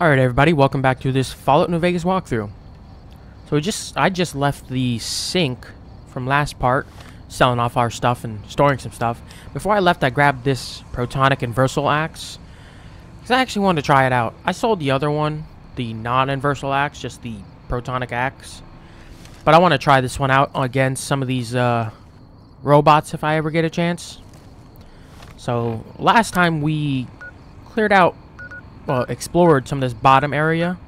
Alright everybody, welcome back to this Fallout New Vegas walkthrough. So we just I just left the sink from last part, selling off our stuff and storing some stuff. Before I left I grabbed this Protonic Inversal Axe. Because I actually wanted to try it out. I sold the other one, the non-Inversal Axe, just the Protonic Axe. But I want to try this one out against some of these uh, robots if I ever get a chance. So last time we cleared out well, explored some of this bottom area.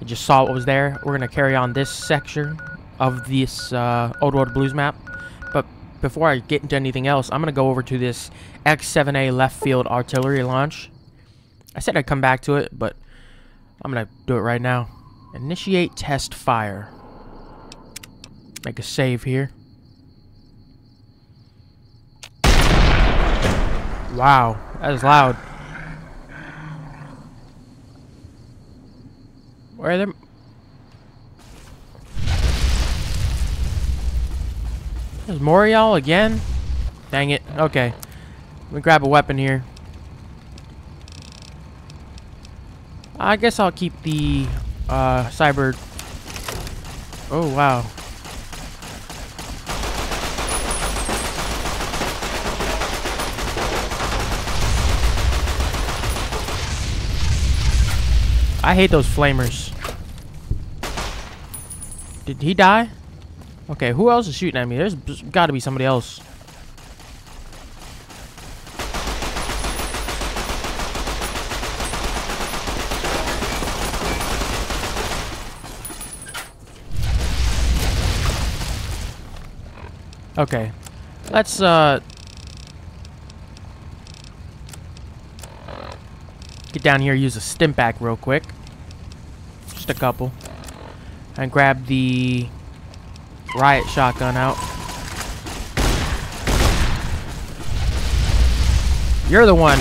I just saw what was there. We're going to carry on this section of this uh, Old World Blues map. But before I get into anything else, I'm going to go over to this X-7A left field artillery launch. I said I'd come back to it, but I'm going to do it right now. Initiate test fire. Make a save here. Wow, that is loud. Where are they? There's more y'all again? Dang it. Okay. Let me grab a weapon here. I guess I'll keep the uh, cyber... Oh, wow. I hate those flamers. Did he die? Okay, who else is shooting at me? There's got to be somebody else. Okay. Let's, uh... Get down here use a Stimpak real quick. Just a couple and grab the riot shotgun out. You're the one.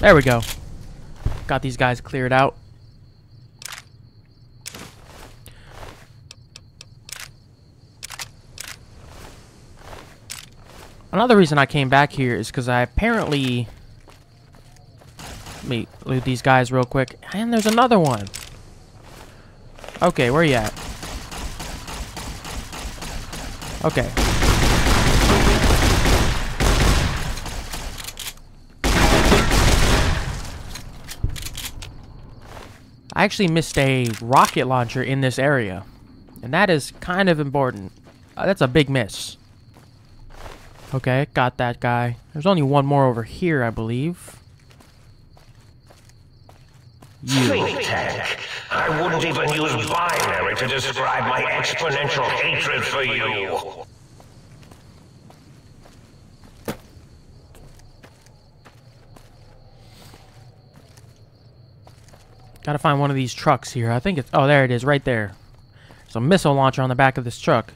There we go. Got these guys cleared out. Another reason I came back here is because I apparently... Let me loot these guys real quick. And there's another one. Okay, where you at? Okay. I actually missed a rocket launcher in this area. And that is kind of important. Uh, that's a big miss. Okay, got that guy. There's only one more over here, I believe. You. Think tech. I wouldn't even use binary to describe my exponential hatred for you. Gotta find one of these trucks here. I think it's... Oh, there it is, right there. There's a missile launcher on the back of this truck.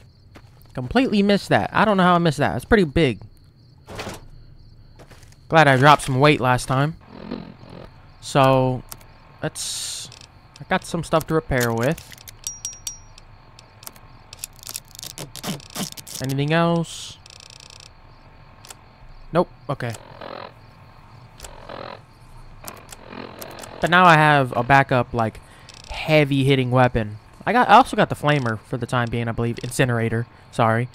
Completely missed that. I don't know how I missed that. It's pretty big. Glad I dropped some weight last time. So, let's... I got some stuff to repair with. Anything else? Nope. Okay. But now I have a backup, like, heavy-hitting weapon. I got. I also got the flamer for the time being, I believe. Incinerator. Sorry.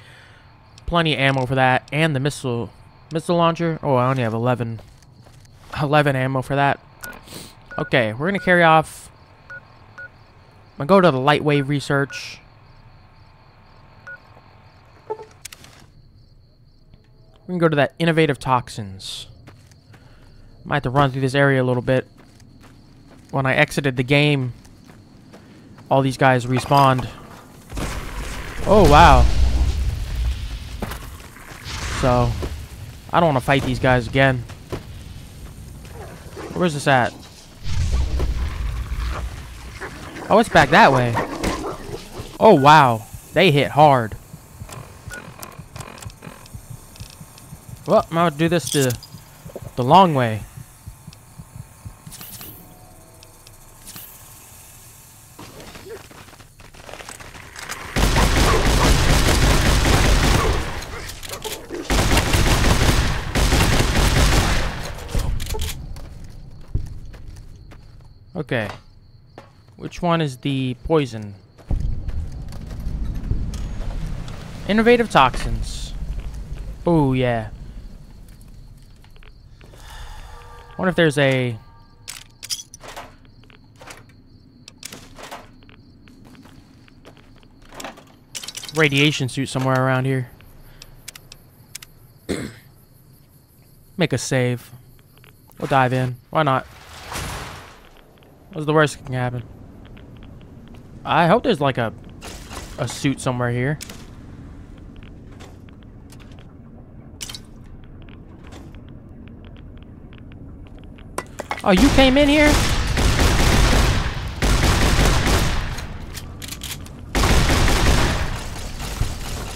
Plenty of ammo for that. And the missile missile launcher. Oh, I only have 11, 11 ammo for that. Okay, we're going to carry off. I'm going to go to the light wave research. We can go to that innovative toxins. Might have to run through this area a little bit. When I exited the game, all these guys respawned. Oh, wow. So, I don't want to fight these guys again. Where's this at? Oh, it's back that way. Oh, wow. They hit hard. Well, I'm going to do this the, the long way. Okay. Which one is the poison? Innovative toxins. Oh, yeah. wonder if there's a... Radiation suit somewhere around here. Make a save. We'll dive in. Why not? What's the worst that can happen? I hope there's like a a suit somewhere here. Oh, you came in here?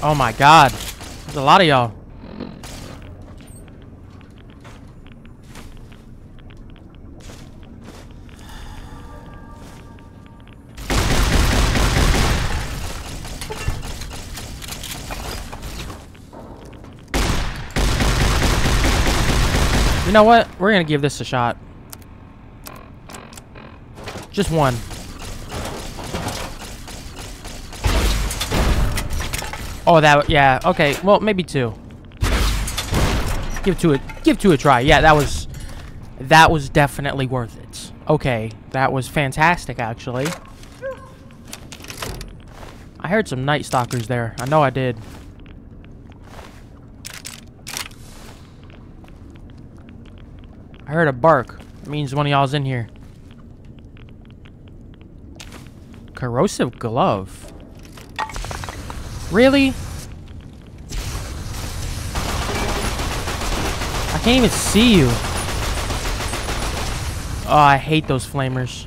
Oh my god. There's a lot of y'all. You know what? We're gonna give this a shot. Just one. Oh, that, yeah, okay. Well, maybe two. Give two a, give two a try. Yeah, that was, that was definitely worth it. Okay, that was fantastic, actually. I heard some Night Stalkers there. I know I did. I heard a bark. It means one of y'all's in here. Corrosive glove. Really? I can't even see you. Oh, I hate those flamers.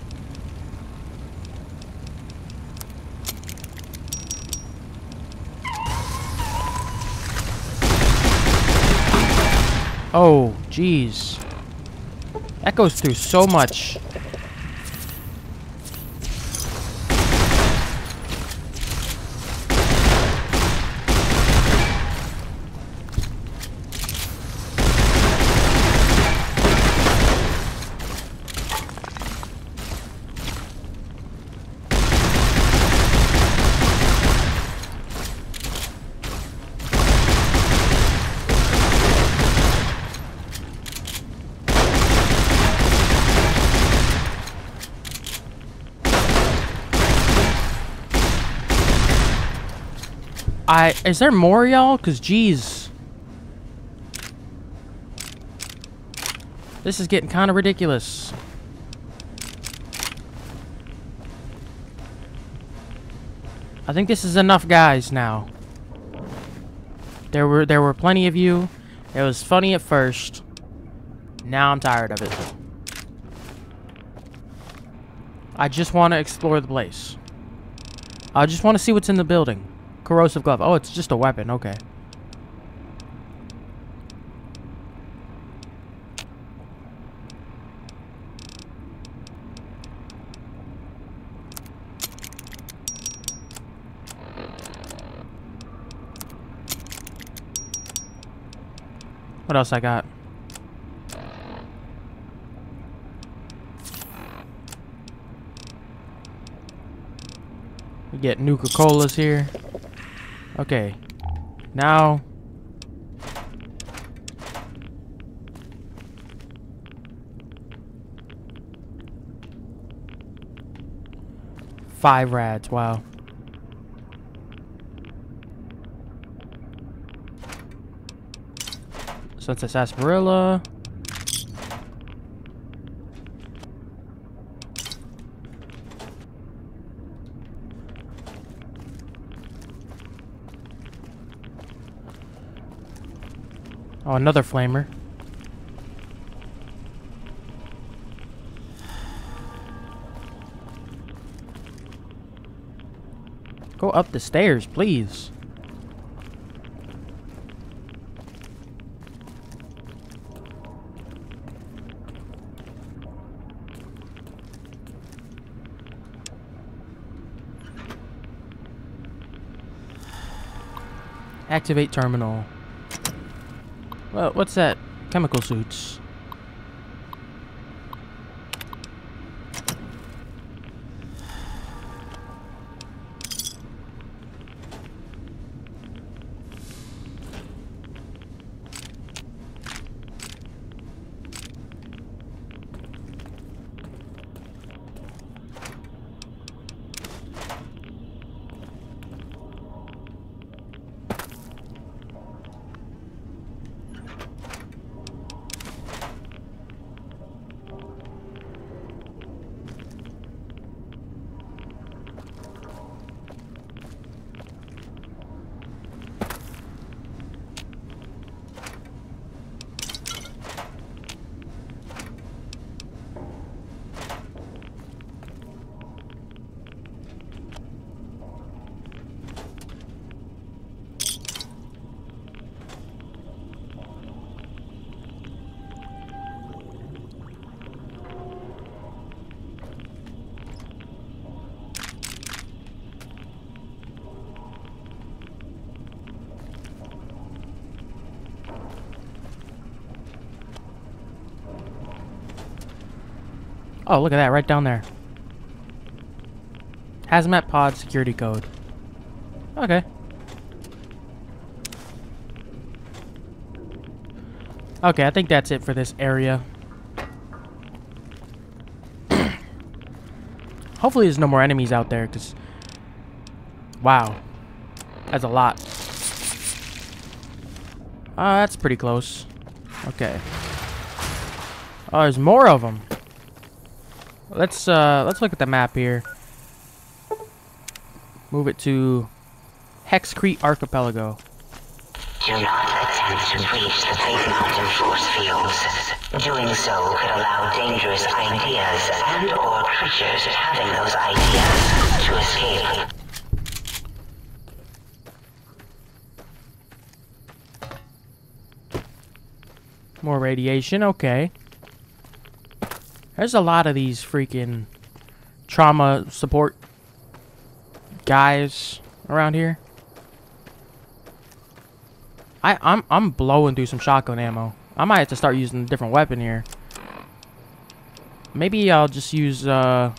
Oh, jeez. That goes through so much. I is there more y'all? Cause geez. This is getting kind of ridiculous. I think this is enough guys now. There were there were plenty of you. It was funny at first. Now I'm tired of it. I just want to explore the place. I just want to see what's in the building. Corrosive glove. Oh, it's just a weapon. Okay. What else I got? We get Nuka-Colas here. Okay. Now... Five rats, wow. So it's a Sarsaparilla. Another flamer. Go up the stairs, please. Activate terminal. Well, what's that? Chemical suits. Oh, look at that, right down there. Hazmat pod security code. Okay. Okay, I think that's it for this area. Hopefully there's no more enemies out there, because... Wow. That's a lot. Ah, uh, that's pretty close. Okay. Oh, there's more of them. Let's uh, let's look at the map here. Move it to Hex Hexcrete Archipelago. Do not attempt to breach the Faith Mountain force fields. Doing so could allow dangerous ideas and or creatures having those ideas to escape. More radiation, okay. There's a lot of these freaking trauma support guys around here. I, I'm I'm blowing through some shotgun ammo. I might have to start using a different weapon here. Maybe I'll just use uh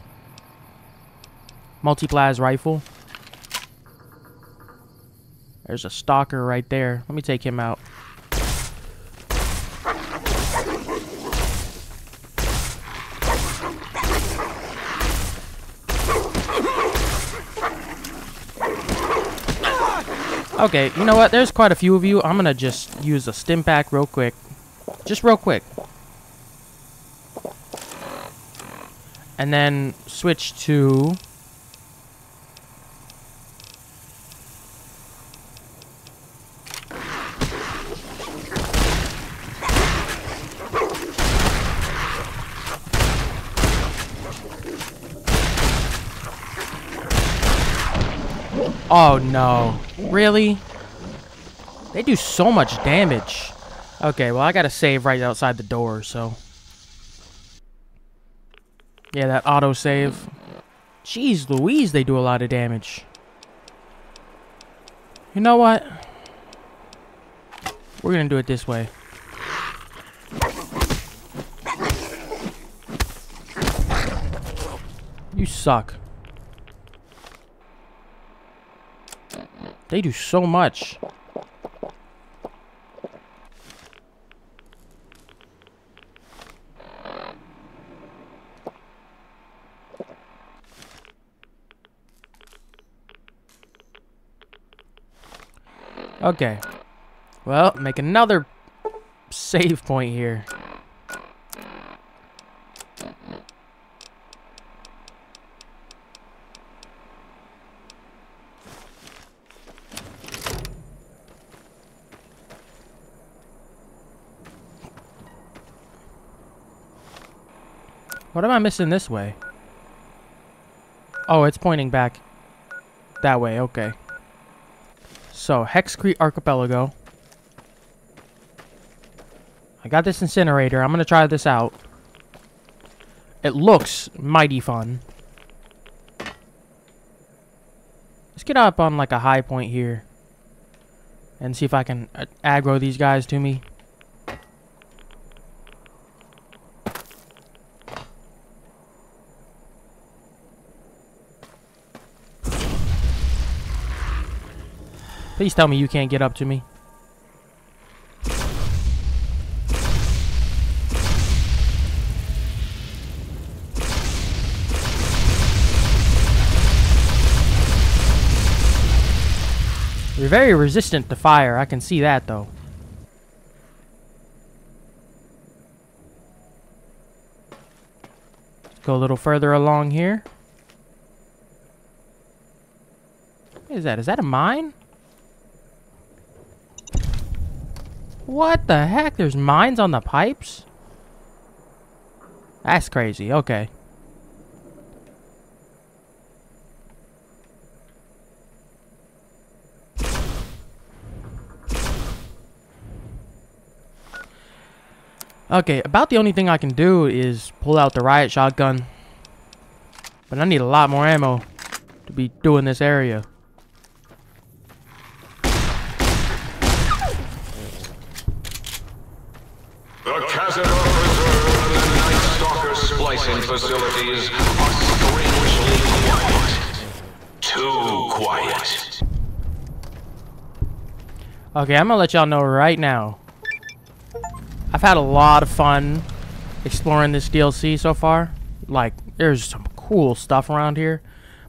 multi-plas rifle. There's a stalker right there. Let me take him out. Okay, you know what? There's quite a few of you. I'm gonna just use a stim pack real quick. Just real quick. And then switch to... Oh no. Really? They do so much damage. Okay, well I gotta save right outside the door, so... Yeah, that auto save. Jeez Louise, they do a lot of damage. You know what? We're gonna do it this way. You suck. They do so much. Okay. Well, make another save point here. What am I missing this way? Oh, it's pointing back that way. Okay. So, Hexcrete Archipelago. I got this incinerator. I'm going to try this out. It looks mighty fun. Let's get up on like a high point here. And see if I can uh, aggro these guys to me. Please tell me you can't get up to me. You're very resistant to fire. I can see that, though. Let's go a little further along here. What is that? Is that a mine? What the heck? There's mines on the pipes? That's crazy. Okay. Okay, about the only thing I can do is pull out the riot shotgun. But I need a lot more ammo to be doing this area. Facilities are strangely quiet. Too quiet. Okay, I'm gonna let y'all know right now. I've had a lot of fun exploring this DLC so far. Like, there's some cool stuff around here.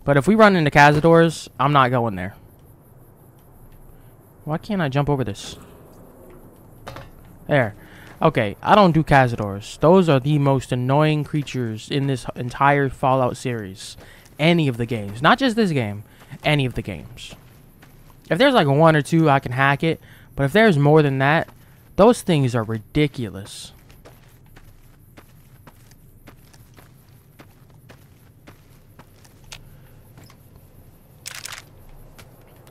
But if we run into Cazadors, I'm not going there. Why can't I jump over this? There. Okay, I don't do Cazadors. Those are the most annoying creatures in this entire Fallout series. Any of the games. Not just this game. Any of the games. If there's like one or two, I can hack it. But if there's more than that, those things are ridiculous.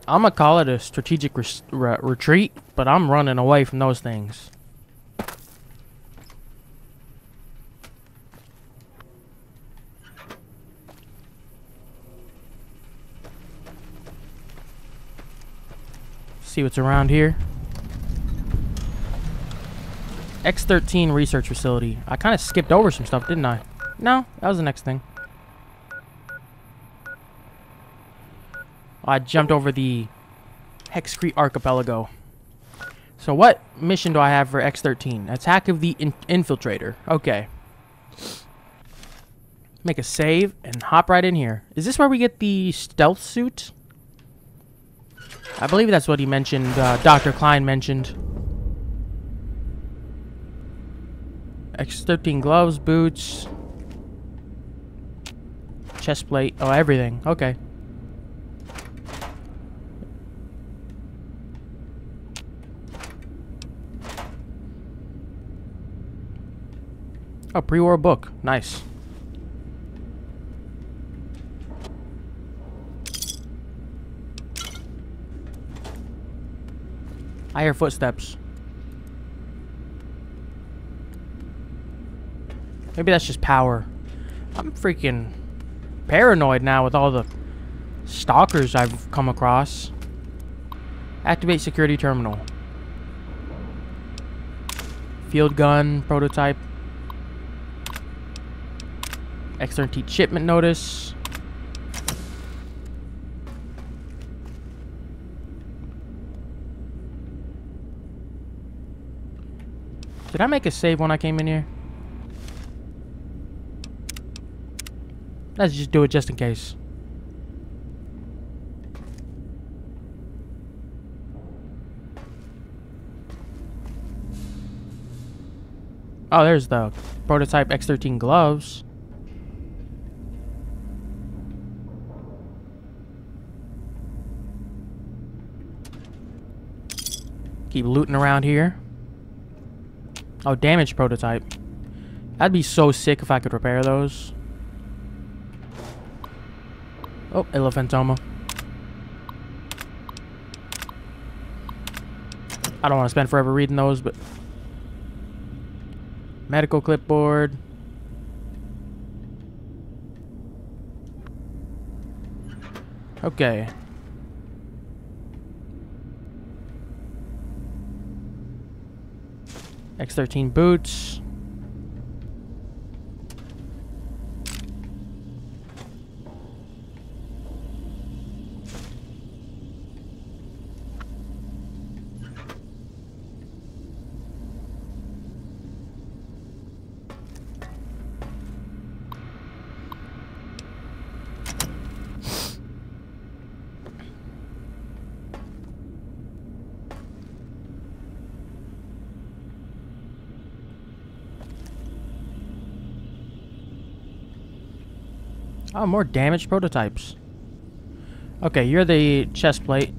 I'm gonna call it a strategic re retreat, but I'm running away from those things. See what's around here. X13 research facility. I kind of skipped over some stuff, didn't I? No, that was the next thing. I jumped over the Hexcrete Archipelago. So what mission do I have for X13? Attack of the in Infiltrator. Okay. Make a save and hop right in here. Is this where we get the stealth suit? I believe that's what he mentioned, uh, Dr. Klein mentioned. X13 gloves, boots, chest plate. Oh, everything. Okay. Oh, pre-war book. Nice. I hear footsteps. Maybe that's just power. I'm freaking paranoid now with all the stalkers I've come across. Activate security terminal. Field gun prototype. X13 shipment notice. Did I make a save when I came in here? Let's just do it just in case. Oh, there's the prototype X13 gloves. Keep looting around here. Oh, damaged prototype. That'd be so sick if I could repair those. Oh, Elephantoma. I don't want to spend forever reading those, but... Medical clipboard. Okay. X13 boots. Oh, more damaged prototypes. Okay, you're the chest plate.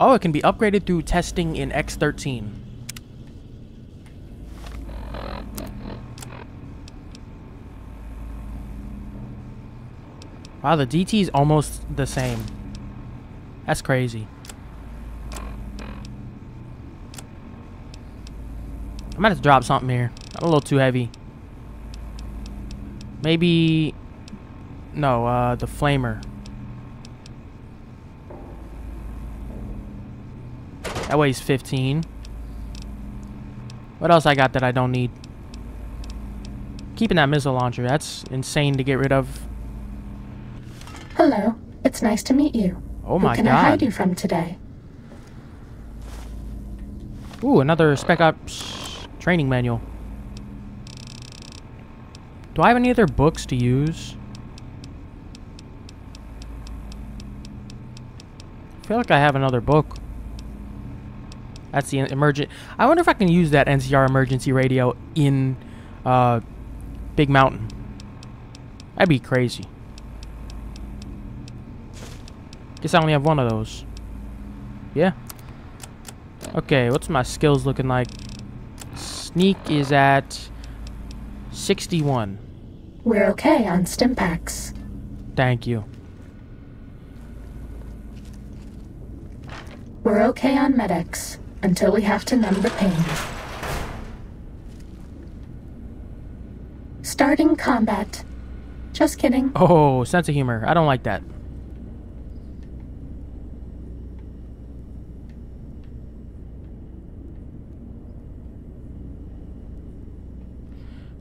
Oh, it can be upgraded through testing in X13. Wow, the DT is almost the same. That's crazy. I might have to drop something here. Not a little too heavy. Maybe... No, uh, the flamer. That weighs 15. What else I got that I don't need? Keeping that missile launcher. That's insane to get rid of. Hello. It's nice to meet you. Oh my Who can god. can I hide you from today? Ooh, another Spec Ops training manual. Do I have any other books to use? I feel like I have another book. That's the emergent. I wonder if I can use that NCR emergency radio in uh, Big Mountain. That'd be crazy. Guess I only have one of those. Yeah. Okay, what's my skills looking like? Sneak is at 61. We're okay on Stimpaks. Thank you. We're okay on Med-X until we have to numb the pain. Starting combat. Just kidding. Oh, sense of humor. I don't like that.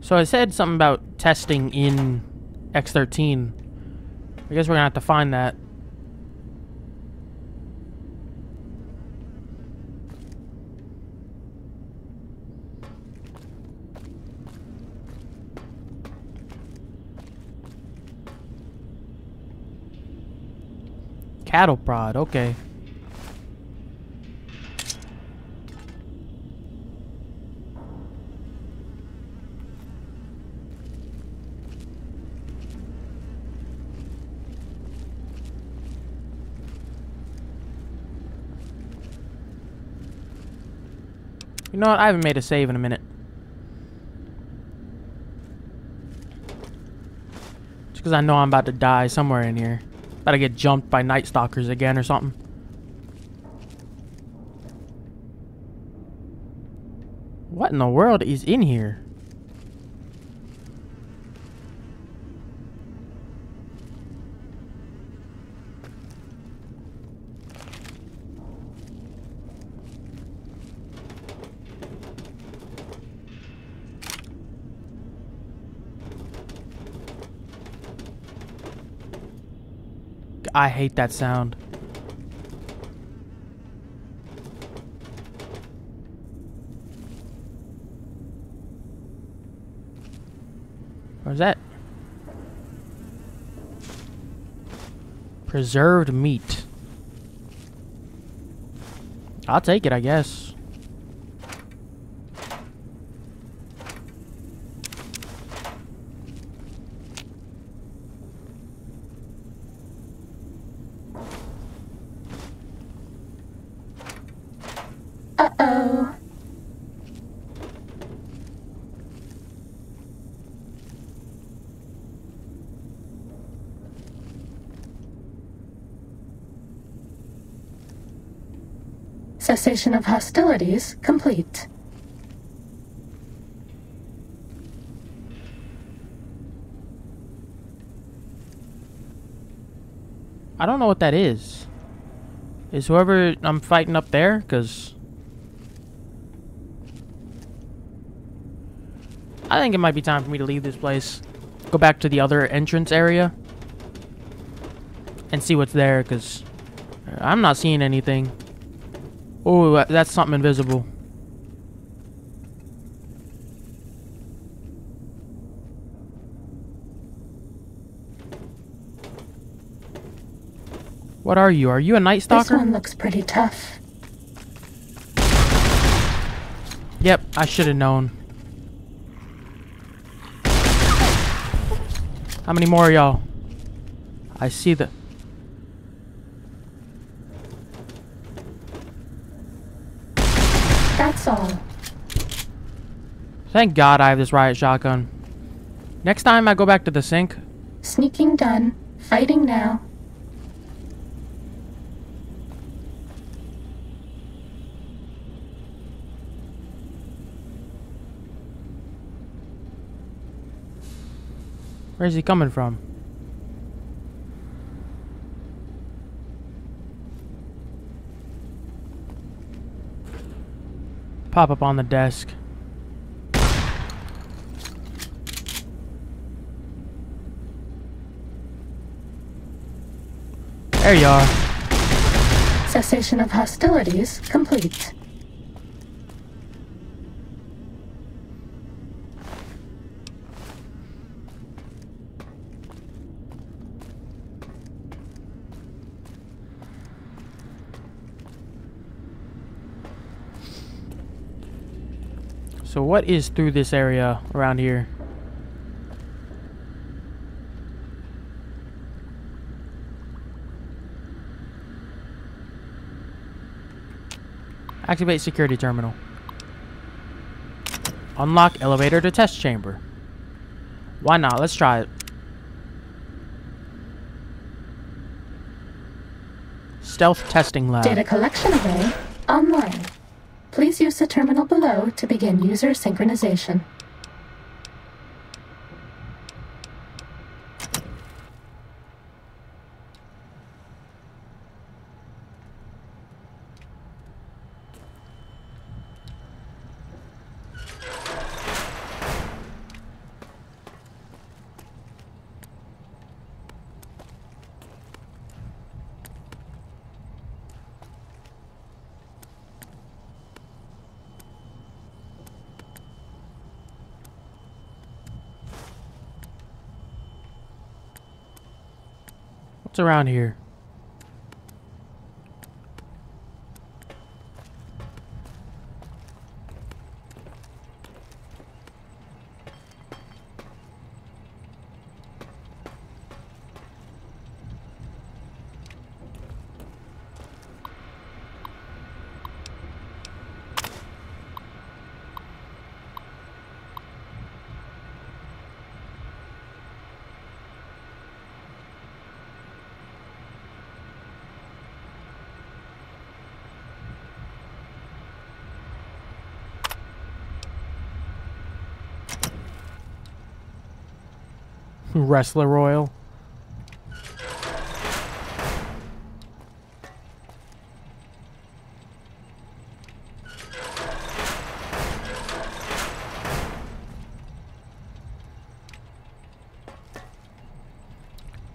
So I said something about testing in X13. I guess we're gonna have to find that. Cattle prod, okay. You know what? I haven't made a save in a minute. Just because I know I'm about to die somewhere in here. About to get jumped by Night Stalkers again or something. What in the world is in here? I hate that sound. Where's that? Preserved meat. I'll take it, I guess. Uh-oh. Of hostilities complete. I don't know what that is. Is whoever I'm fighting up there? Because... I think it might be time for me to leave this place. Go back to the other entrance area. And see what's there, because... I'm not seeing anything. Oh, that's something invisible. What are you? Are you a Night stalker? This one looks pretty tough. Yep, I should have known. How many more, y'all? I see the... All. Thank God I have this riot shotgun. Next time I go back to the sink, Sneaking done. Fighting now. where's he coming from? Pop up on the desk. There you are. Cessation of hostilities complete. So what is through this area around here? Activate security terminal. Unlock elevator to test chamber. Why not? Let's try it. Stealth testing lab. Data collection array online. Use the terminal below to begin user synchronization. Around here? Wrestler Royal.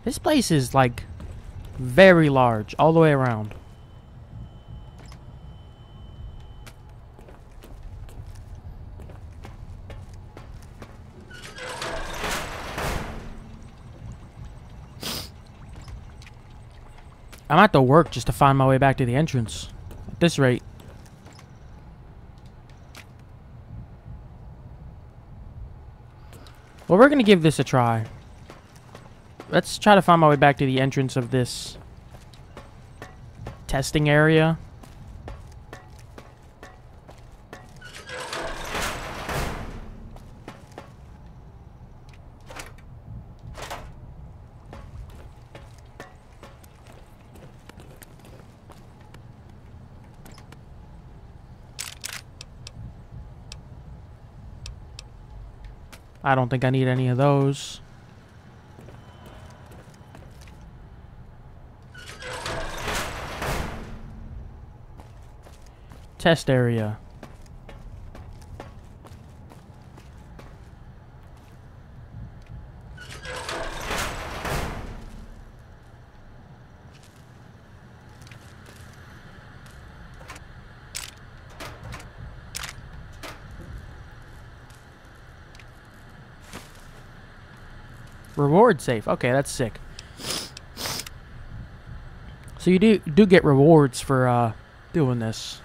This place is like very large all the way around. I'm at the work just to find my way back to the entrance. At this rate. Well, we're going to give this a try. Let's try to find my way back to the entrance of this testing area. I don't think I need any of those. Test area. Reward safe. Okay, that's sick. So you do do get rewards for uh, doing this.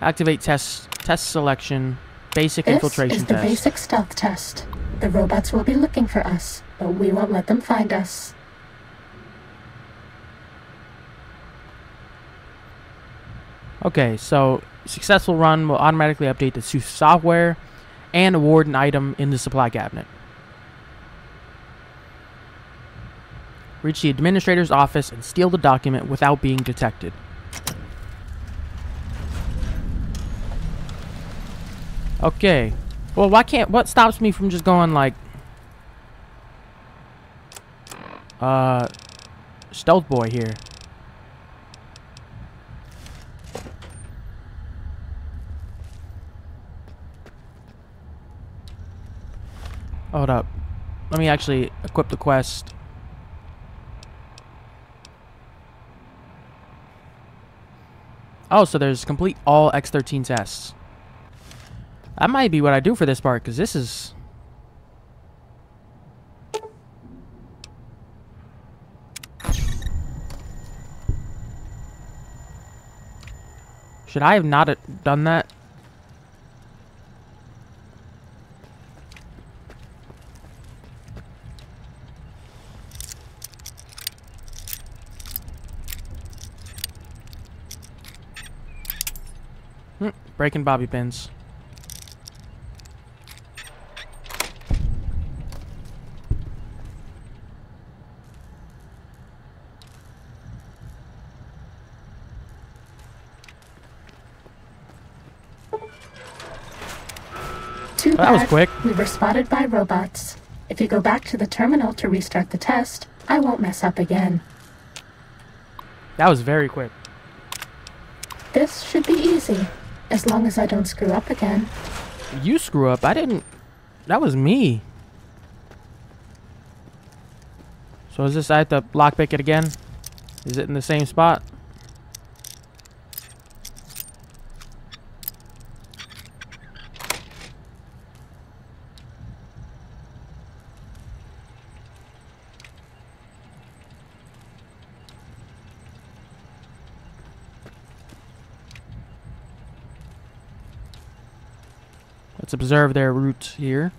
Activate test test selection. Basic This infiltration is the test. basic stealth test. The robots will be looking for us, but we won't let them find us. Okay, so successful run will automatically update the software and award an item in the supply cabinet. reach the administrator's office and steal the document without being detected. Okay. Well, why can't... What stops me from just going, like... Uh... Stealth boy here. Hold up. Let me actually equip the quest. Oh, so there's complete all X13 tests. That might be what I do for this part, because this is... Should I have not done that? Breaking bobby pins. Too That was quick. We were spotted by robots. If you go back to the terminal to restart the test, I won't mess up again. That was very quick. This should be easy, as long as I don't screw up again. You screw up. I didn't. That was me. So is this I have to lockpick it again? Is it in the same spot? Let's observe their route here.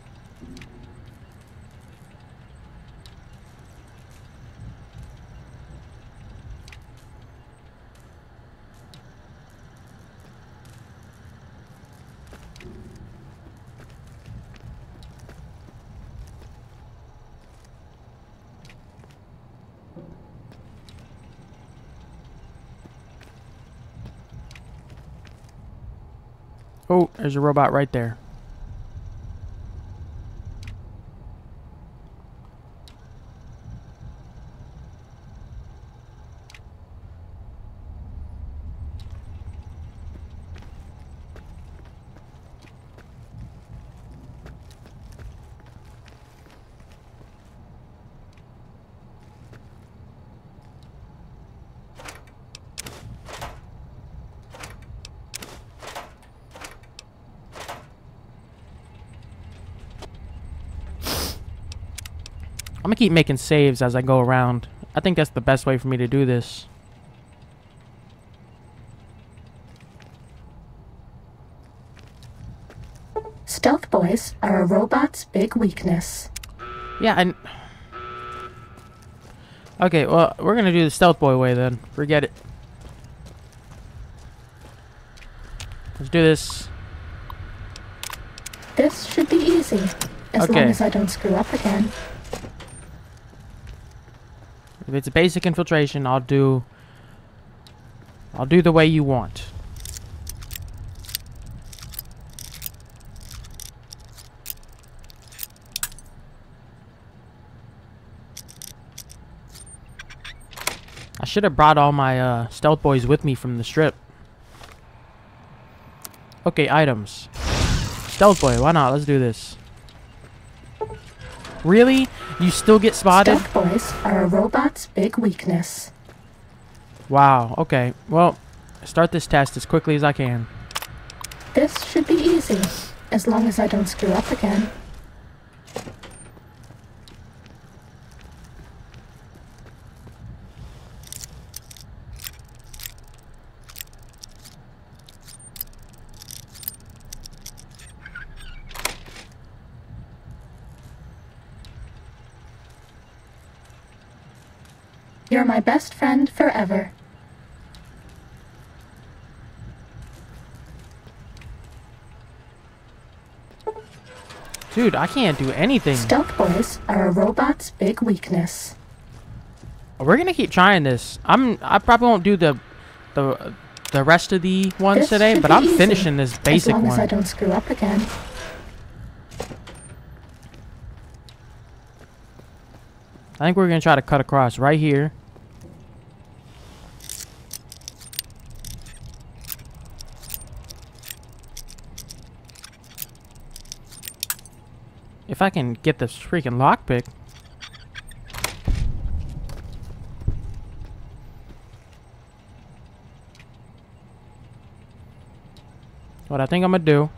Oh, there's a robot right there. Keep making saves as I go around. I think that's the best way for me to do this. Stealth boys are a robot's big weakness. Yeah, and... Okay, well, we're gonna do the stealth boy way then. Forget it. Let's do this. This should be easy, as Okay. long as I don't screw up again. If it's basic infiltration, I'll do... I'll do the way you want. I should have brought all my uh, stealth boys with me from the strip. Okay, items. Stealth boy, why not? Let's do this. Really? You still get spotted? Stealth boys are a robot's big weakness. Wow, okay. Well, start this test as quickly as I can. This should be easy, as long as I don't screw up again. You're my best friend forever. Dude, I can't do anything. Stealth boys are a robot's big weakness. We're gonna keep trying this. I'm. I probably won't do the, the, the rest of the ones This today, but I'm easy, finishing this basic one. as long one. as I don't screw up again. I think we're gonna try to cut across right here. If I can get this freaking lockpick. What I think I'm gonna do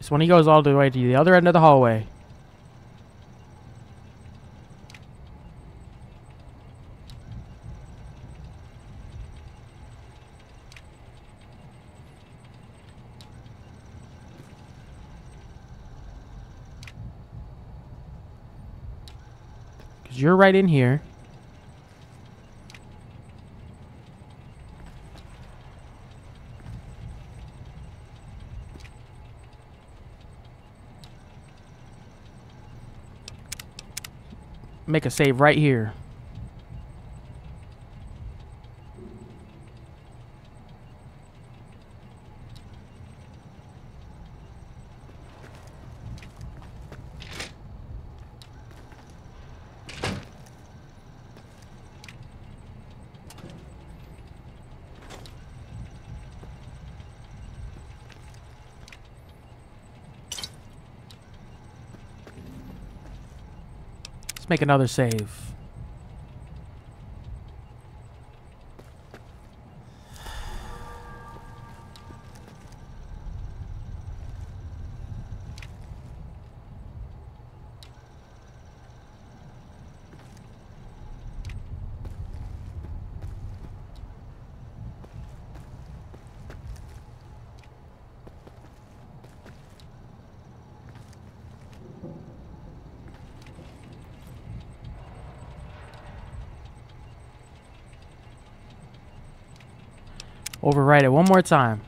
is when he goes all the way to the other end of the hallway. You're right in here. Make a save right here. Make another save. Overwrite it one more time.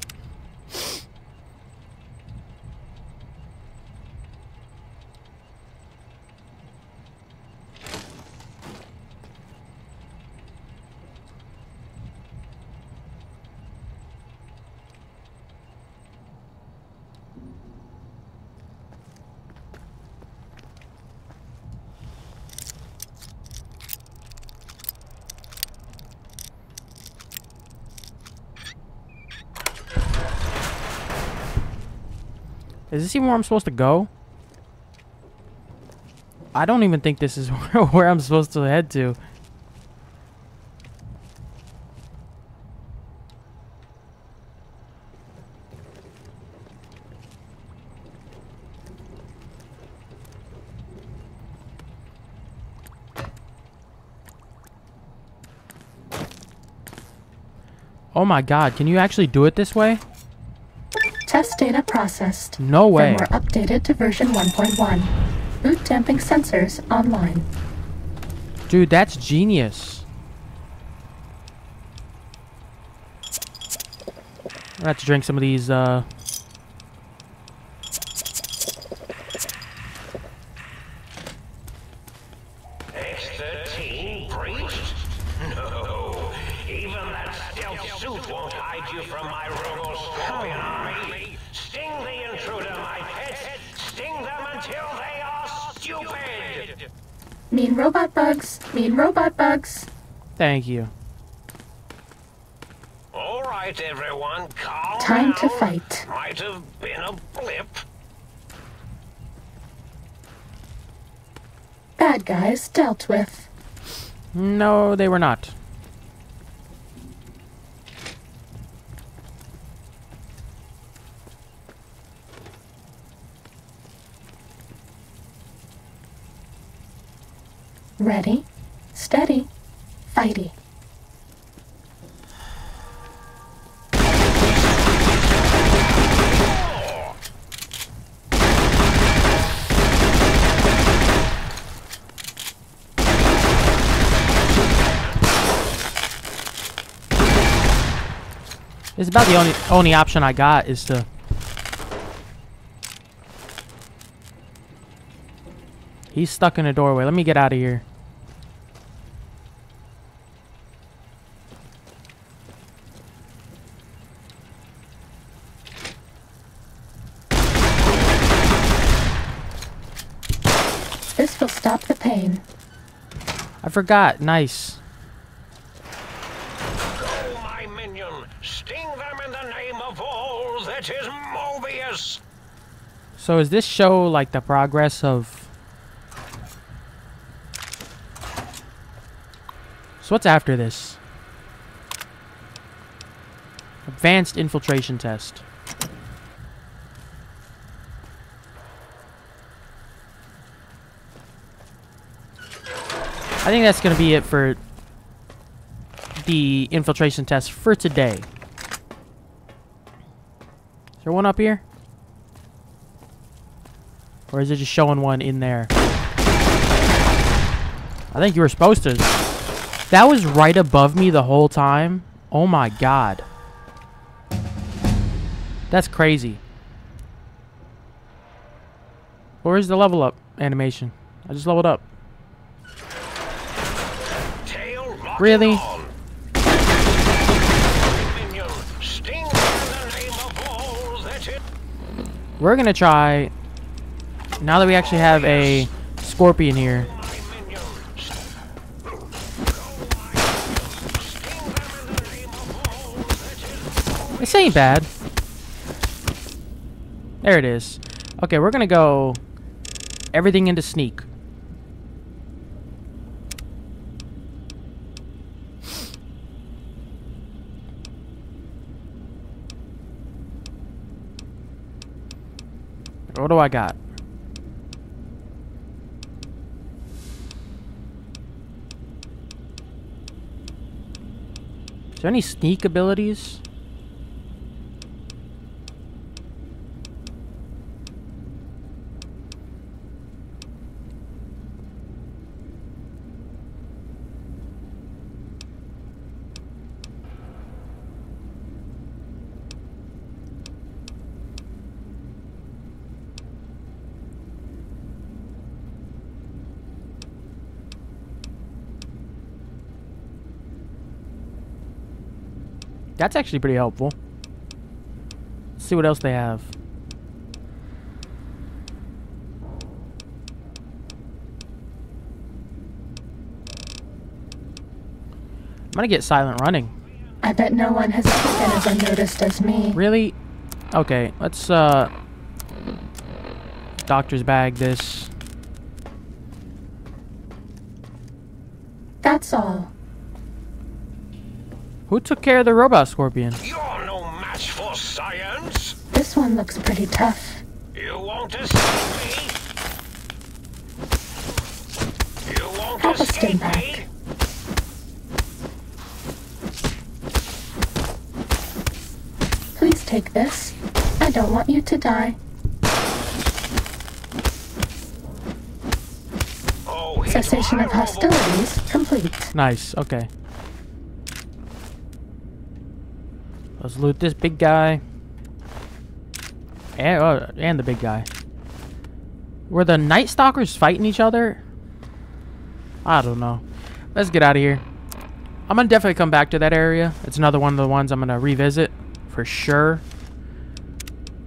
This even where I'm supposed to go? I don't even think this is where, where I'm supposed to head to. Oh my god, can you actually do it this way? Test data processed. No way. Firmware updated to version 1.1. Boot damping sensors online. Dude, that's genius. I have to drink some of these, uh... X-13 priest? No. Even that stealth suit won't hide you from my robo-scorpion army. Sting the intruder, my pets. Sting them until they are stupid. Mean robot bugs. Mean robot bugs. Thank you. All right, everyone, calm Time to fight. Might have been a blip. Bad guys dealt with. No, they were not. Ready, steady, fighty. It's about the only only option I got is to He's stuck in a doorway. Let me get out of here. This will stop the pain. I forgot. Nice. Go, my minion. Sting them in the name of all that is Mobius. So is this show like the progress of... So what's after this? Advanced infiltration test. I think that's going to be it for the infiltration test for today. Is there one up here? Or is it just showing one in there? I think you were supposed to. That was right above me the whole time. Oh my god. That's crazy. Where's the level up animation? I just leveled up. Tail lock Really? on. Minion, sting in the name of all that is We're gonna try. Now that we actually have a scorpion here, this ain't bad. There it is. Okay, we're gonna go everything into sneak. What do I got? Is there any sneak abilities? That's actually pretty helpful. Let's see what else they have. I'm gonna get silent running. I bet no one has ever been as unnoticed as me. Really? Okay, let's uh doctor's bag this. That's all. Who took care of the robot scorpion? You're no match for science. This one looks pretty tough. You want to escape me? You won't Help us stay back. me? Please take this. I don't want you to die. Oh, Cessation of hostilities complete. Nice, okay. Let's loot this big guy. And, oh, and the big guy. Were the Night Stalkers fighting each other? I don't know. Let's get out of here. I'm gonna definitely come back to that area. It's another one of the ones I'm gonna revisit for sure.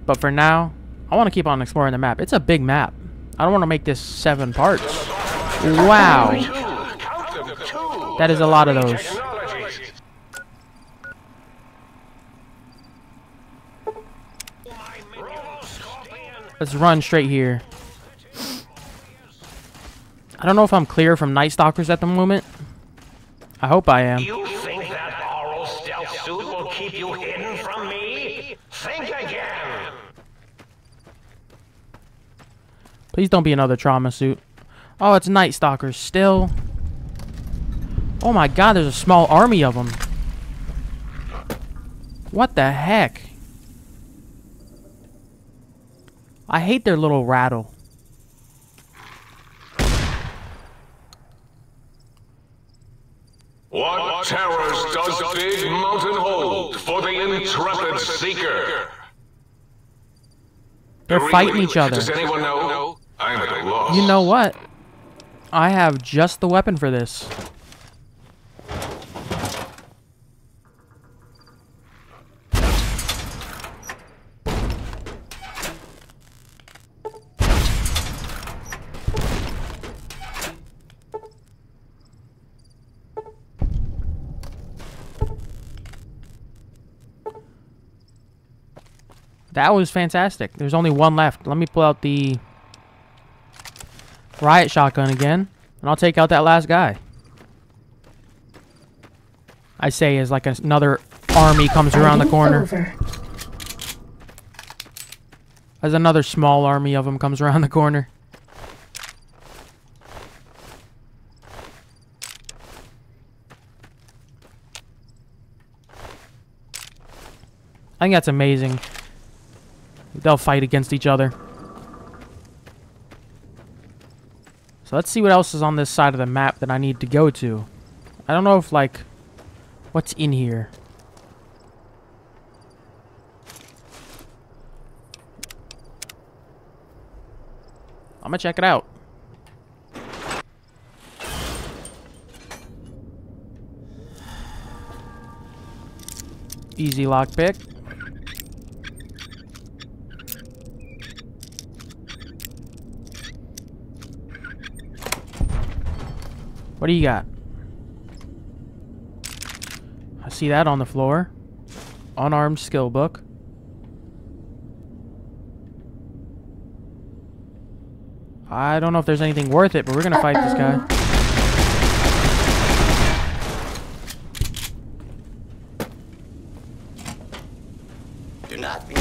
But for now, I want to keep on exploring the map. It's a big map. I don't want to make this seven parts. Wow. Two, count them, two. That is a lot of those. Let's run straight here. I don't know if I'm clear from Night Stalkers at the moment. I hope I am. You think that oral stealth suit will keep you hidden from me? Think again. Please don't be another trauma suit. Oh, it's Night Stalkers still. Oh my god, there's a small army of them. What the heck? I hate their little rattle. What terrors does Big Mountain hold for the intrepid seeker? They're fighting each other. Does anyone know? I'm at a loss. You know what? I have just the weapon for this. That was fantastic. There's only one left. Let me pull out the riot shotgun again, and I'll take out that last guy. I say as like another army comes around the corner. Over. As another small army of them comes around the corner. I think that's amazing. They'll fight against each other. So let's see what else is on this side of the map that I need to go to. I don't know if, like, what's in here. I'm gonna check it out. Easy lockpick. What do you got? I see that on the floor. Unarmed skill book. I don't know if there's anything worth it, but we're gonna fight this guy. Do not be.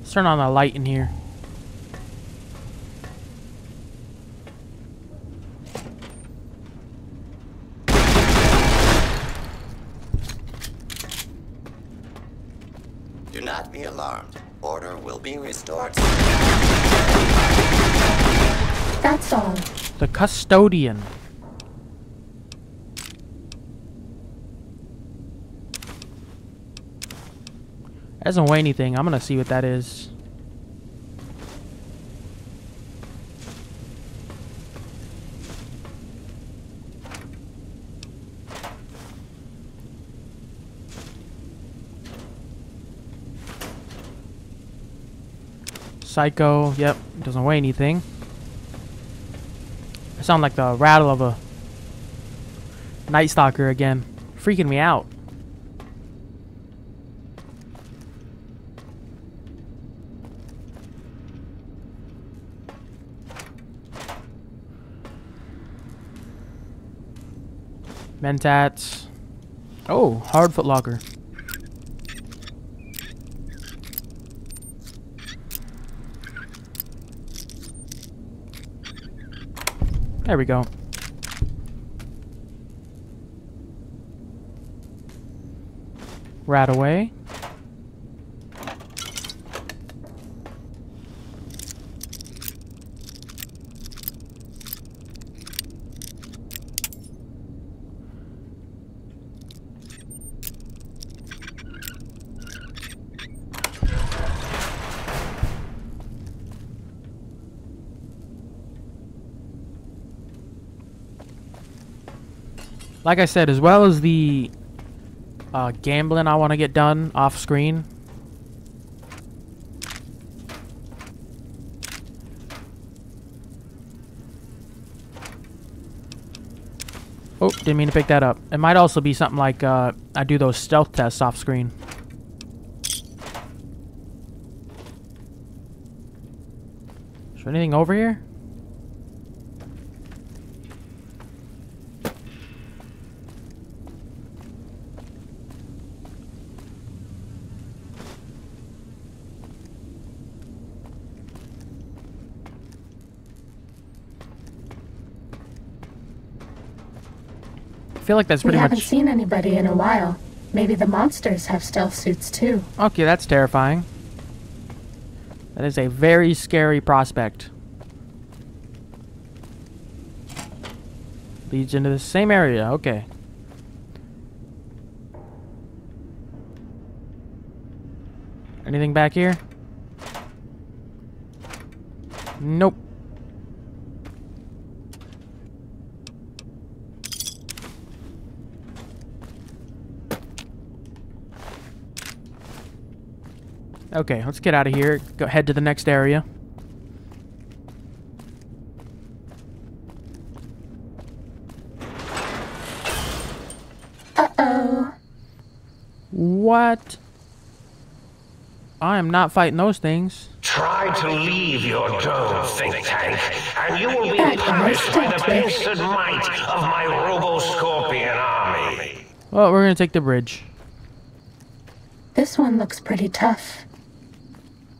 Let's turn on the light in here. Do not be alarmed. Order will be restored. All. The custodian. That doesn't weigh anything. I'm gonna see what that is. Psycho, yep, doesn't weigh anything. Sound like the rattle of a Night Stalker again. Freaking me out. Mentats. Oh, hard footlocker. There we go. Rat away. Like I said, as well as the uh, gambling I want to get done off screen. Oh, didn't mean to pick that up. It might also be something like uh, I do those stealth tests off screen. Is there anything over here? Feel like that's We pretty haven't much... seen anybody in a while. Maybe the monsters have stealth suits too. Okay, that's terrifying. That is a very scary prospect. Leads into the same area. Okay. Anything back here? Nope. Okay, let's get out of here. Go head to the next area. Uh-oh. What? I am not fighting those things. Try to leave your dome, think tank, and you will be That punished by the guy's pincered might of my Robo-Scorpion army. Well, we're gonna take the bridge. This one looks pretty tough.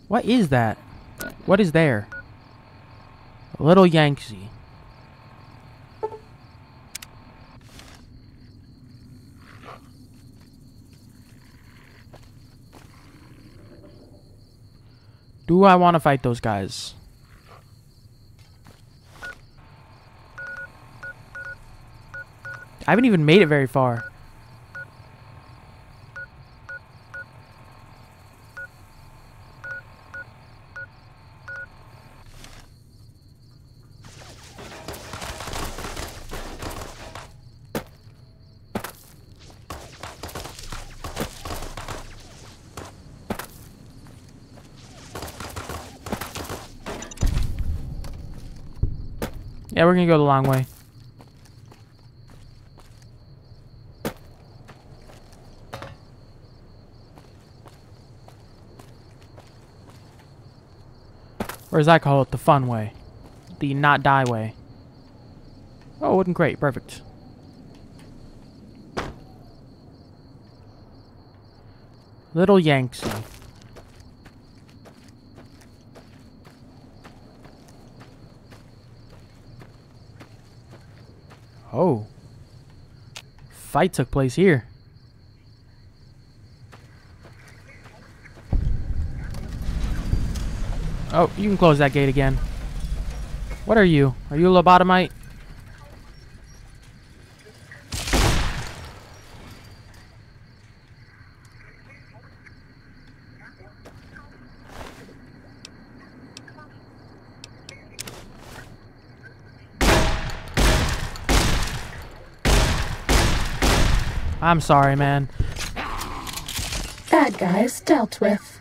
What is that? What is there? A little Yangtze. Do I want to fight those guys? I haven't even made it very far. Yeah, we're gonna go the long way. Or as I call it, the fun way. The not die way. Oh, wooden crate. Perfect. Little Yangtze. Oh. Fight took place here. Oh, you can close that gate again. What are you? Are you a lobotomite? I'm sorry, man. Bad guys dealt with.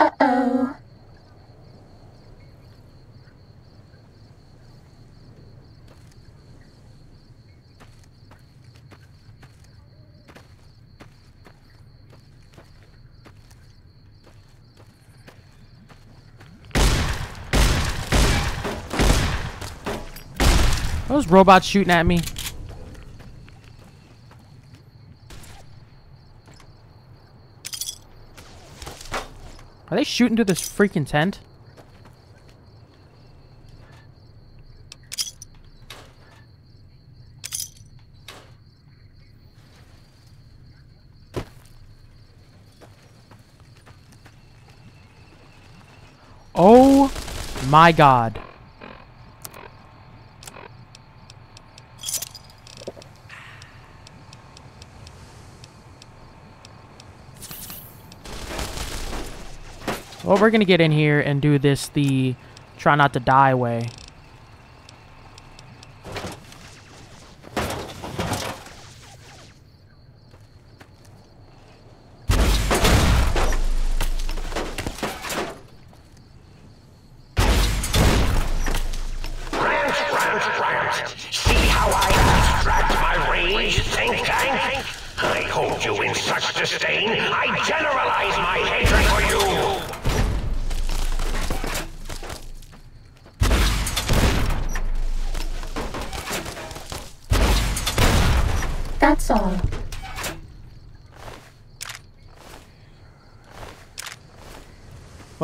Uh-oh. Those robots shooting at me. Are they shooting through this freaking tent? Oh my god. Well, we're gonna get in here and do this the try not to die way.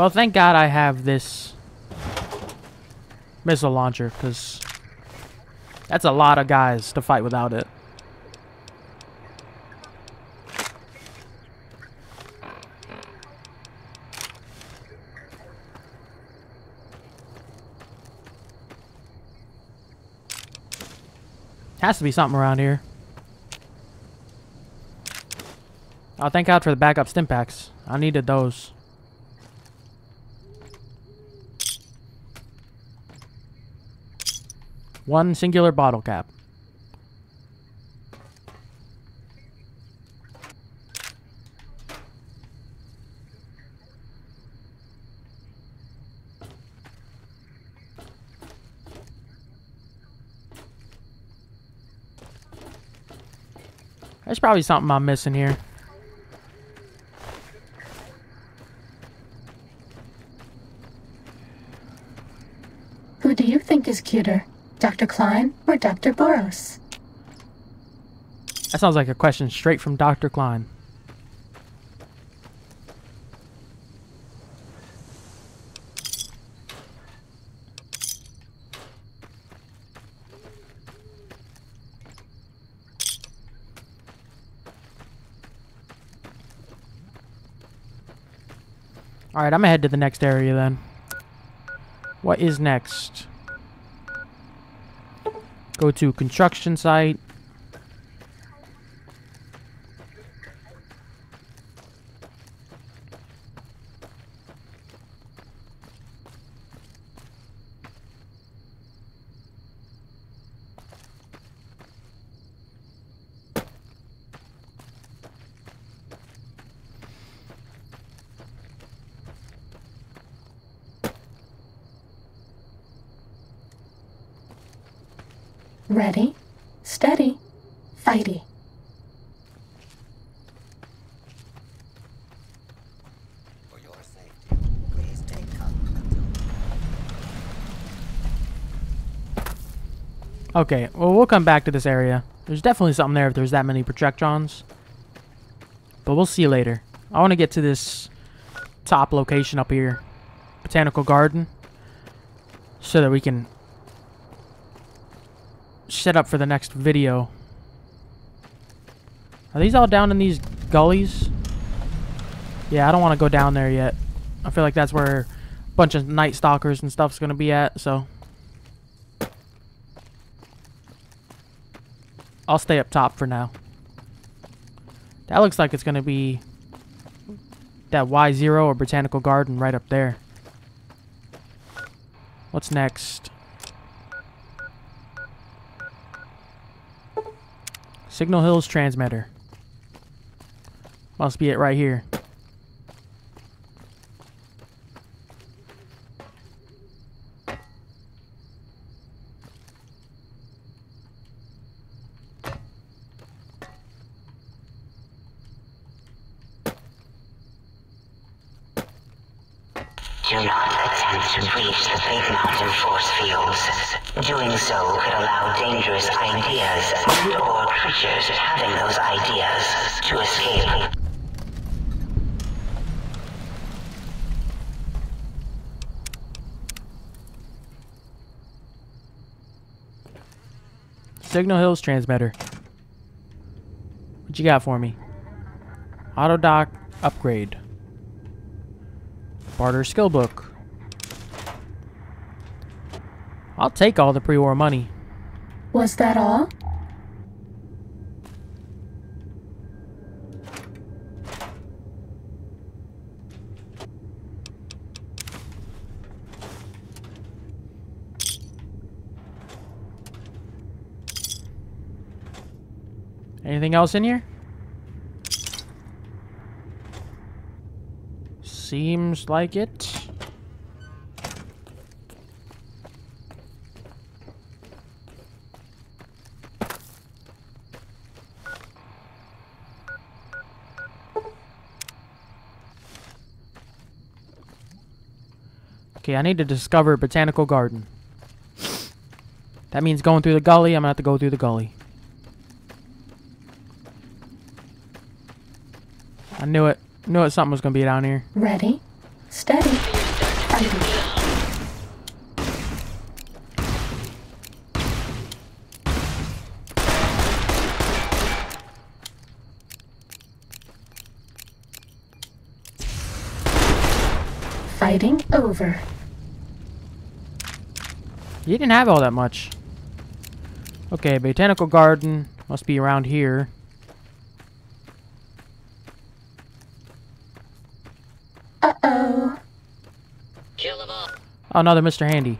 Well, thank God I have this missile launcher, because that's a lot of guys to fight without it. Has to be something around here. Oh, thank God for the backup stim packs. I needed those. One singular bottle cap. There's probably something I'm missing here. Who do you think is cuter, Dr. Klein or Dr. Borous? That sounds like a question straight from Dr. Klein. Alright, I'm gonna head to the next area then. What is next? Go to construction site. Ready, steady, fighty. For your safety, please take cover until Okay, well, we'll come back to this area. There's definitely something there if there's that many protectrons. But we'll see you later. I want to get to this top location up here. Botanical Garden. So that we can set up for the next video. Are these all down in these gullies? Yeah, I don't want to go down there yet. I feel like that's where a bunch of night stalkers and stuff's going to be at, so... I'll stay up top for now. That looks like it's going to be that Y0 or Botanical Garden right up there. What's next? Signal Hills transmitter. Must be it right here. Do not attempt to breach the Big Mountain force fields. Doing so could allow dangerous ideas and or creatures having those ideas to escape. Signal Hills transmitter. What you got for me? Auto Doc upgrade. Barter skill book. I'll take all the pre-war money. Was that all? Anything else in here? Seems like it. Okay, I need to discover Botanical Garden. That means going through the gully. I'm gonna have to go through the gully. Knew it. Knew it. Something was gonna be down here. Ready, steady. Fighting over. You didn't have all that much. Okay, botanical garden must be around here. Uh-oh. Oh, another Mr. Handy.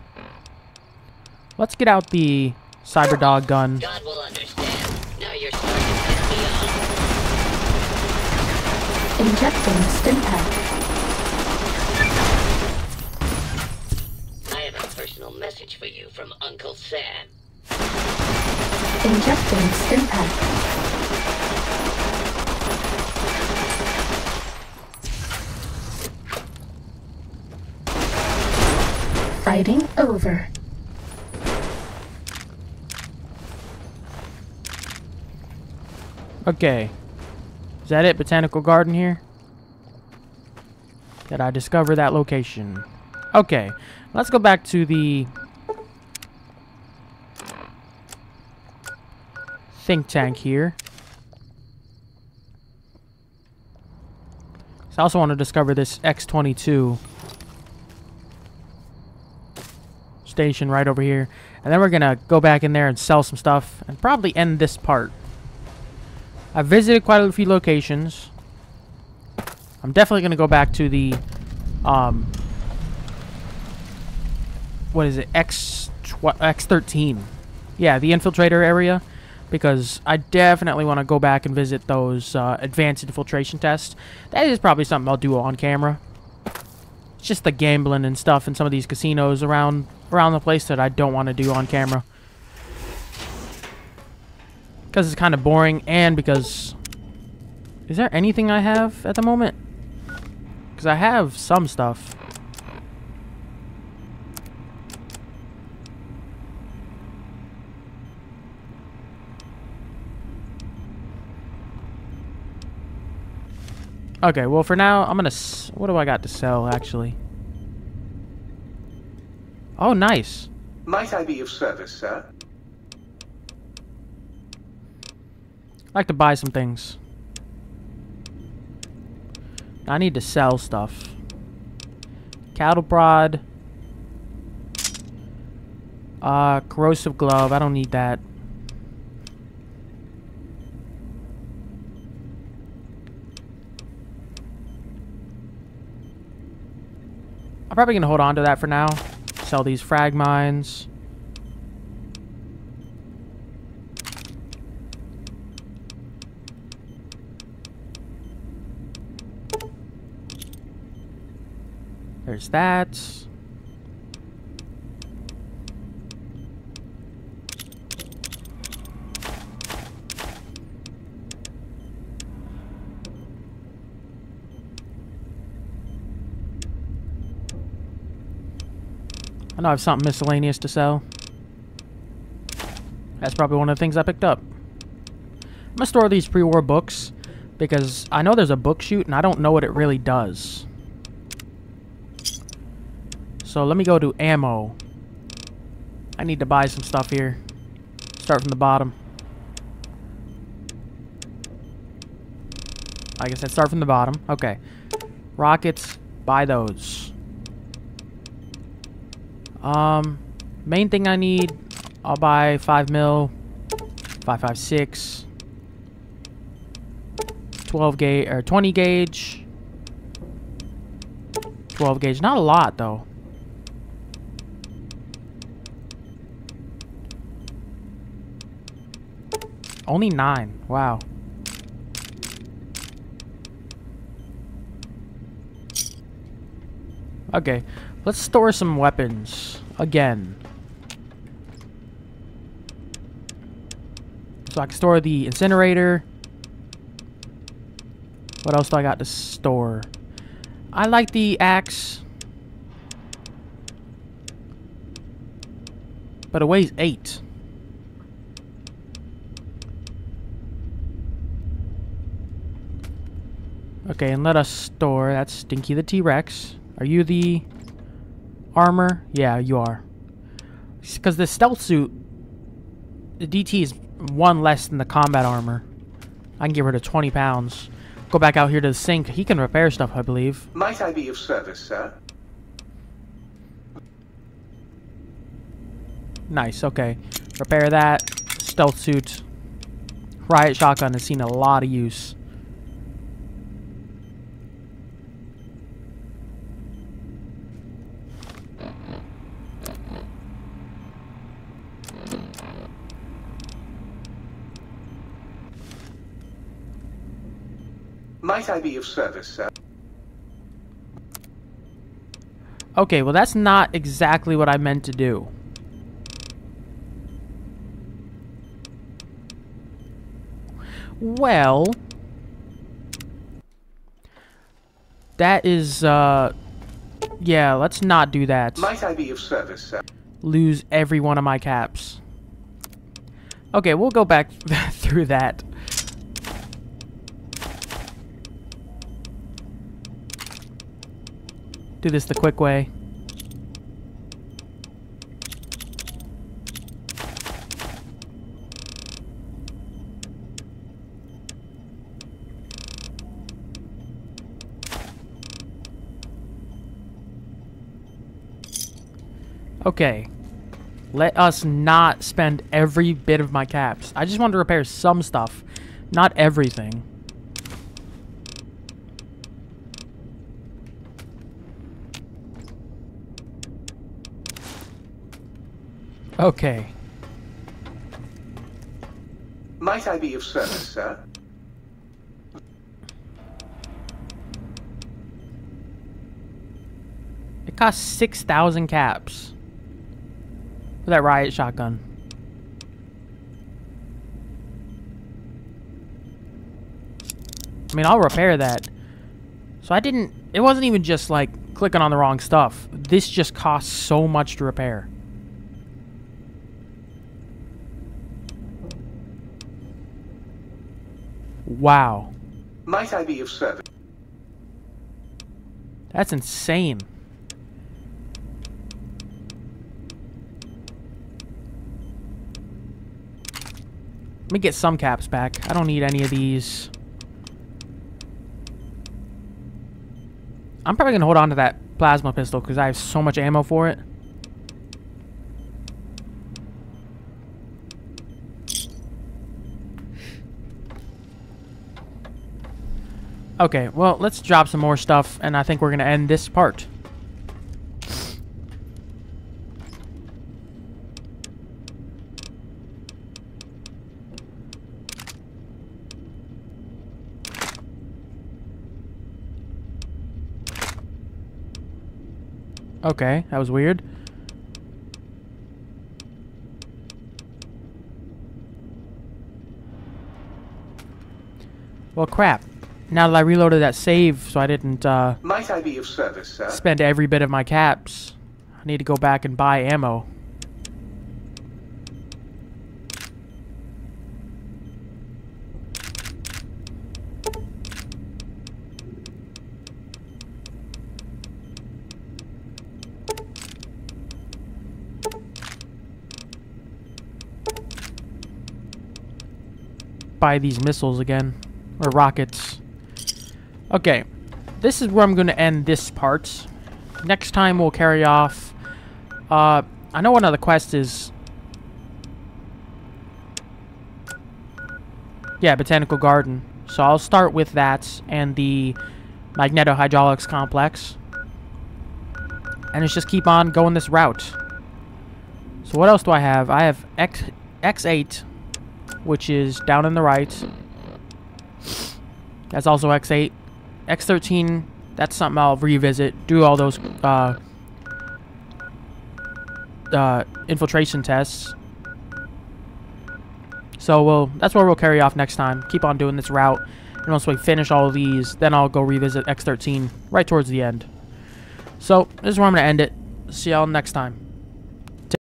Let's get out the Cyberdog gun. God will understand. Now you're starting to piss me off. Injecting stim pack. I have a personal message for you from Uncle Sam. Injecting stim pack. Fighting over. Okay. Is that it? Botanical garden here? Did I discover that location? Okay. Let's go back to the think tank here. So I also want to discover this X22 station right over here. And then we're going to go back in there and sell some stuff and probably end this part. I've visited quite a few locations. I'm definitely going to go back to the, um, what is it, X, X13. Yeah, the infiltrator area. Because I definitely want to go back and visit those uh, advanced infiltration tests. That is probably something I'll do on camera. It's just the gambling and stuff in some of these casinos around around the place that I don't want to do on camera. Because it's kind of boring and because is there anything I have at the moment? Because I have some stuff. Okay well for now I'm gonna what do I got to sell actually oh nice Might I be of service, sir? I'd like to buy some things. I need to sell stuff. Cattle prod. Uh, corrosive glove. I don't need that. I'm probably gonna hold on to that for now. Sell these frag mines. There's that. I know I have something miscellaneous to sell. That's probably one of the things I picked up. I'm gonna store these pre-war books because I know there's a book chute and I don't know what it really does. So let me go to ammo. I need to buy some stuff here. Start from the bottom. I guess I start from the bottom. Okay. Rockets, buy those. Um, main thing I need, I'll buy 5 mil, 556, 12 gauge, or 20 gauge, 12 gauge. Not a lot though. Only nine. Wow. Okay, let's store some weapons again. So I can store the incinerator. What else do I got to store? I like the axe. But it weighs eight. Okay, and let us store. That's Stinky the T-Rex. Are you the armor? Yeah, you are. Because the stealth suit, the DT is one less than the combat armor. I can get rid of 20 pounds. Go back out here to the sink. He can repair stuff, I believe. Might I be of service, sir? Nice, okay. Repair that. Stealth suit. Riot shotgun has seen a lot of use. Might I be of service, sir? Okay, well that's not exactly what I meant to do. Well... That is, uh... Yeah, let's not do that. Might I be of service, sir? Lose every one of my caps. Okay, we'll go back through that. Do this the quick way. Okay. Let us not spend every bit of my caps. I just want to repair some stuff, not everything. Okay. Might I be of service, sir? It costs 6,000 caps. For that riot shotgun. I mean, I'll repair that. So I didn't... It wasn't even just, like, clicking on the wrong stuff. This just costs so much to repair. Wow. Might I be of service? That's insane. Let me get some caps back. I don't need any of these. I'm probably going to hold on to that plasma pistol because I have so much ammo for it. Okay, well, let's drop some more stuff, and I think we're going to end this part. Okay, that was weird. Well, crap. Now that I reloaded that save, so I didn't uh, Might I be of service, sir? spend every bit of my caps, I need to go back and buy ammo. Buy these missiles again. Or rockets. Okay. This is where I'm going to end this part. Next time we'll carry off... Uh, I know one of the quests is... Yeah, Botanical Garden. So I'll start with that and the Magnetohydraulics Complex. And it's just keep on going this route. So what else do I have? I have X X8, which is down in the right. That's also X8. X13, that's something I'll revisit. Do all those uh, uh, infiltration tests. So we'll, that's where we'll carry off next time. Keep on doing this route. And once we finish all these, then I'll go revisit X13 right towards the end. So, this is where I'm going to end it. See y'all next time.